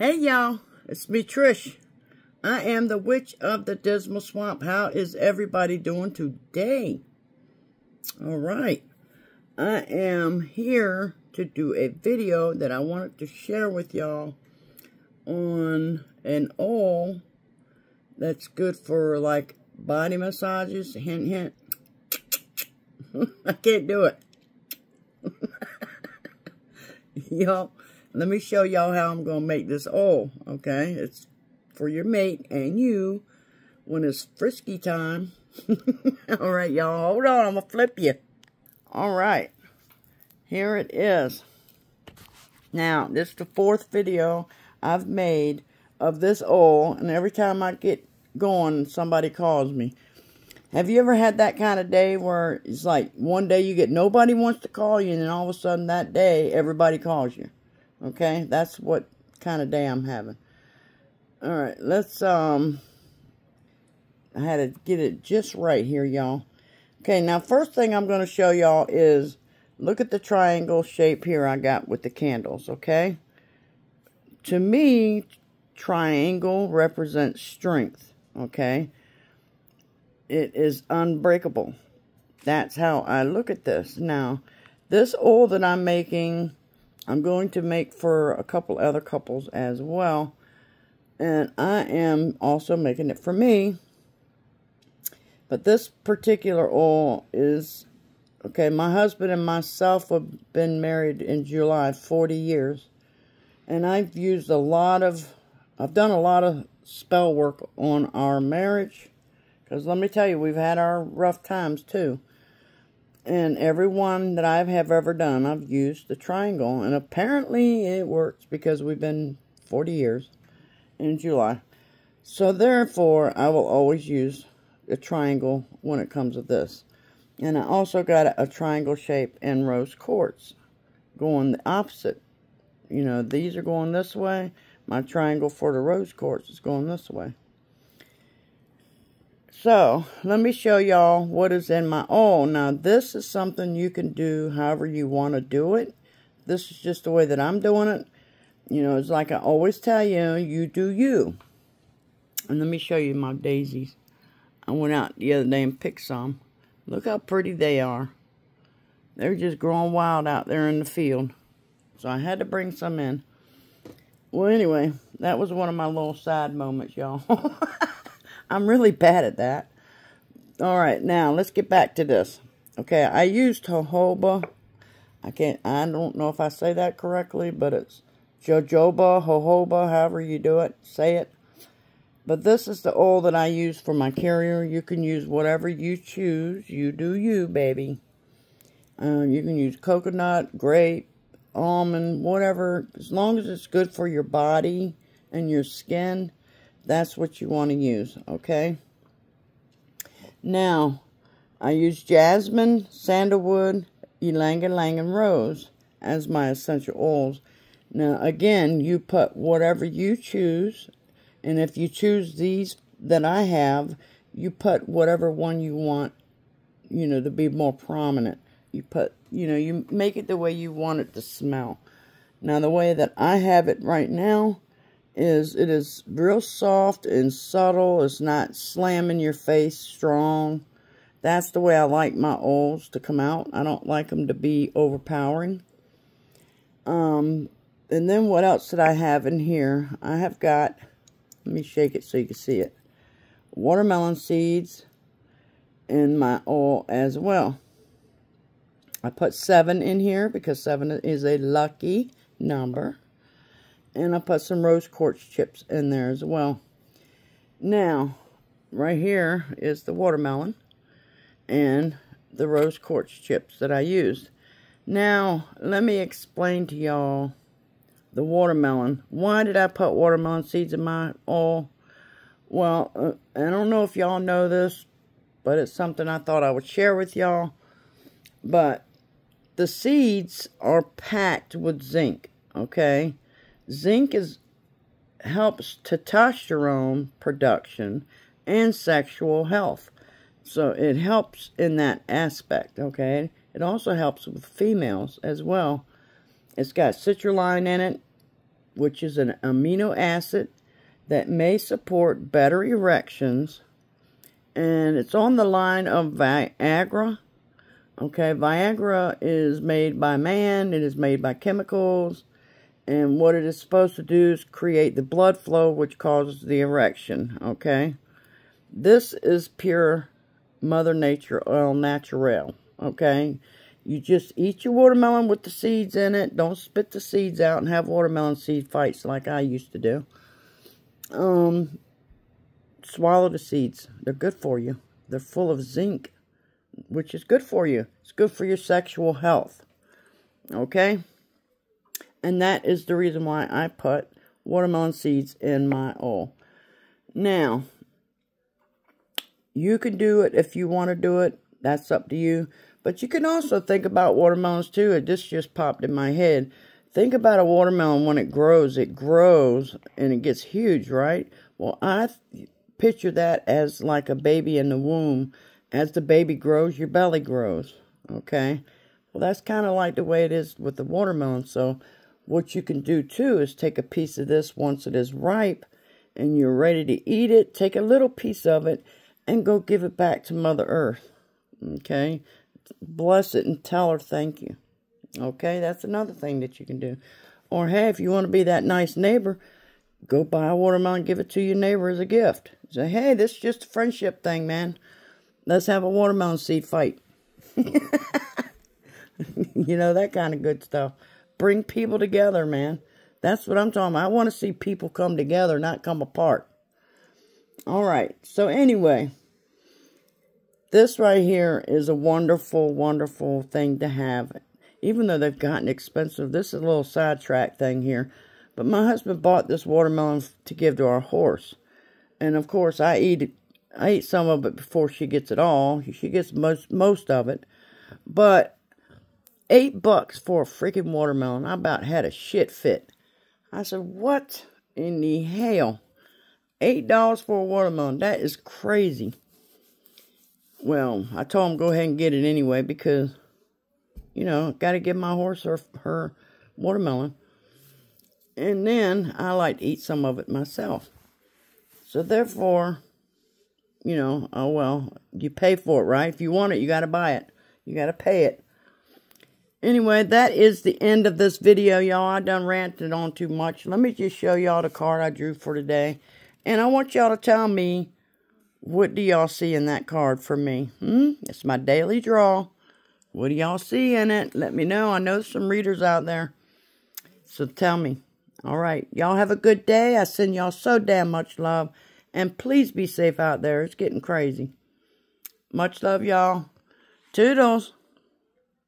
Hey y'all, it's me Trish. I am the Witch of the Dismal Swamp. How is everybody doing today? Alright, I am here to do a video that I wanted to share with y'all on an oil that's good for like body massages. Hint, hint. I can't do it. y'all let me show y'all how I'm going to make this oil, okay? It's for your mate and you when it's frisky time. All right, y'all. Hold on. I'm going to flip you. All right. Here it is. Now, this is the fourth video I've made of this oil. And every time I get going, somebody calls me. Have you ever had that kind of day where it's like one day you get nobody wants to call you and then all of a sudden that day everybody calls you? Okay, that's what kind of day I'm having. All right, let's, um, I had to get it just right here, y'all. Okay, now first thing I'm going to show y'all is, look at the triangle shape here I got with the candles, okay? To me, triangle represents strength, okay? It is unbreakable. That's how I look at this. Now, this oil that I'm making I'm going to make for a couple other couples as well. And I am also making it for me. But this particular oil is, okay, my husband and myself have been married in July 40 years. And I've used a lot of, I've done a lot of spell work on our marriage. Because let me tell you, we've had our rough times too. And every one that I have ever done, I've used the triangle. And apparently it works because we've been 40 years in July. So therefore, I will always use a triangle when it comes to this. And I also got a triangle shape in rose quartz going the opposite. You know, these are going this way. My triangle for the rose quartz is going this way. So, let me show y'all what is in my oil. Now, this is something you can do however you want to do it. This is just the way that I'm doing it. You know, it's like I always tell you, you do you. And let me show you my daisies. I went out the other day and picked some. Look how pretty they are. They're just growing wild out there in the field. So I had to bring some in. Well, anyway, that was one of my little side moments, y'all. I'm really bad at that. All right, now let's get back to this. Okay, I used jojoba. I can't, I don't know if I say that correctly, but it's jojoba, jojoba, however you do it, say it. But this is the oil that I use for my carrier. You can use whatever you choose. You do you, baby. Uh, you can use coconut, grape, almond, whatever. As long as it's good for your body and your skin, that's what you want to use, okay? Now, I use jasmine, sandalwood, ylang ylang, and rose as my essential oils. Now, again, you put whatever you choose. And if you choose these that I have, you put whatever one you want, you know, to be more prominent. You put, you know, you make it the way you want it to smell. Now, the way that I have it right now is it is real soft and subtle. It's not slamming your face strong. That's the way I like my oils to come out. I don't like them to be overpowering. Um, and then what else did I have in here? I have got, let me shake it so you can see it. Watermelon seeds in my oil as well. I put seven in here because seven is a lucky number. And I put some rose quartz chips in there as well. Now, right here is the watermelon and the rose quartz chips that I used. Now, let me explain to y'all the watermelon. Why did I put watermelon seeds in my oil? Well, uh, I don't know if y'all know this, but it's something I thought I would share with y'all. But the seeds are packed with zinc, okay? Zinc is helps testosterone production and sexual health. So it helps in that aspect, okay? It also helps with females as well. It's got citrulline in it, which is an amino acid that may support better erections. And it's on the line of Viagra. Okay, Viagra is made by man. It is made by chemicals. And what it is supposed to do is create the blood flow, which causes the erection. Okay. This is pure Mother Nature oil natural. Okay. You just eat your watermelon with the seeds in it. Don't spit the seeds out and have watermelon seed fights like I used to do. Um, swallow the seeds. They're good for you. They're full of zinc, which is good for you. It's good for your sexual health. Okay? And that is the reason why I put watermelon seeds in my oil. Now, you can do it if you want to do it. That's up to you. But you can also think about watermelons too. This just popped in my head. Think about a watermelon when it grows. It grows and it gets huge, right? Well, I picture that as like a baby in the womb. As the baby grows, your belly grows. Okay? Well, that's kind of like the way it is with the watermelon. So, what you can do too is take a piece of this once it is ripe and you're ready to eat it. Take a little piece of it and go give it back to Mother Earth. Okay? bless it and tell her thank you. Okay, that's another thing that you can do. Or, hey, if you want to be that nice neighbor, go buy a watermelon give it to your neighbor as a gift. Say, hey, this is just a friendship thing, man. Let's have a watermelon seed fight. you know, that kind of good stuff. Bring people together, man. That's what I'm talking about. I want to see people come together, not come apart. All right. So, anyway. This right here is a wonderful, wonderful thing to have. Even though they've gotten expensive, this is a little sidetrack thing here. But my husband bought this watermelon to give to our horse. And of course, I eat it. I eat some of it before she gets it all. She gets most most of it. But eight bucks for a freaking watermelon. I about had a shit fit. I said, what in the hell? Eight dollars for a watermelon. That is crazy. Well, I told him go ahead and get it anyway because, you know, got to give my horse her, her watermelon. And then I like to eat some of it myself. So therefore, you know, oh well, you pay for it, right? If you want it, you got to buy it. You got to pay it. Anyway, that is the end of this video, y'all. I done ranted on too much. Let me just show y'all the card I drew for today. And I want y'all to tell me what do y'all see in that card for me? Hmm? It's my daily draw. What do y'all see in it? Let me know. I know some readers out there. So tell me. All right. Y'all have a good day. I send y'all so damn much love. And please be safe out there. It's getting crazy. Much love, y'all. Toodles.